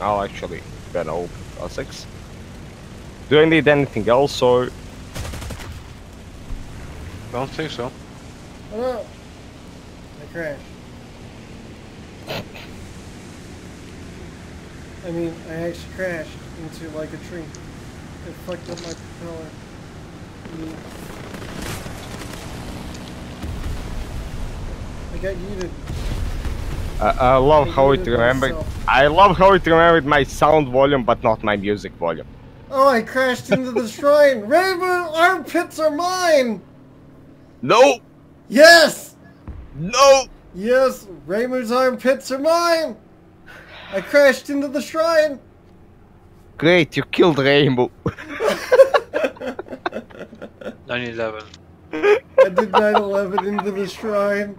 I'll actually gonna open L6. Do I need anything else or Don't think so. Oh no! I crashed. I mean, I actually crashed into like a tree. It fucked up my propeller. I got yeeted. I, I love I how it remembered. myself. I love how it remembered my sound volume, but not my music volume. Oh, I crashed into the shrine! Reimu armpits are mine! No, Yes! no. Yes, Reimu's armpits are mine! I crashed into the shrine! Great, you killed Reimu. 911. I did 9-11 into the shrine.